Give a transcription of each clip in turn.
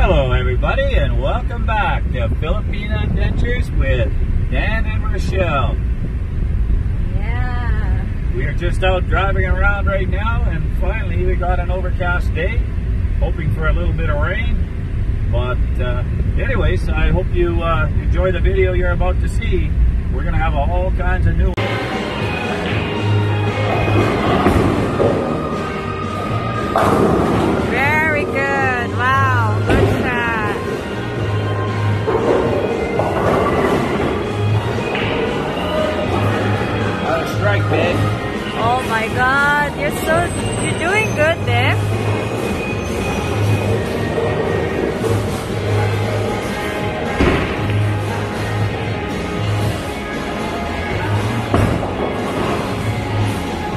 Hello, everybody, and welcome back to Filipina Adventures with Dan and Rochale. Yeah. We are just out driving around right now, and finally we got an overcast day, hoping for a little bit of rain. But, uh, anyways, I hope you uh, enjoy the video you're about to see. We're going to have all kinds of new. Big. Oh my god. You're so you're doing good there.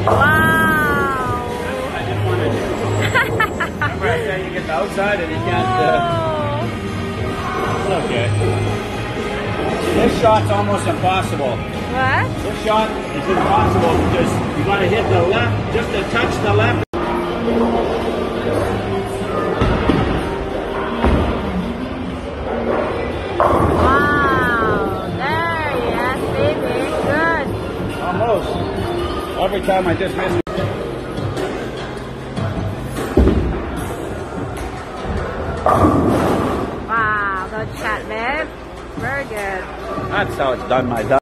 Wow. I just wanted to. Remember I said you get the outside and you can't. Uh, Oh. okay. This shot's almost impossible. What? This shot is impossible because you got to hit the left, just to touch the left. Wow. There, yes, baby. Good. Almost. Every time I just miss. Wow. Good shot, babe. Very good. That's how it's done, my dog.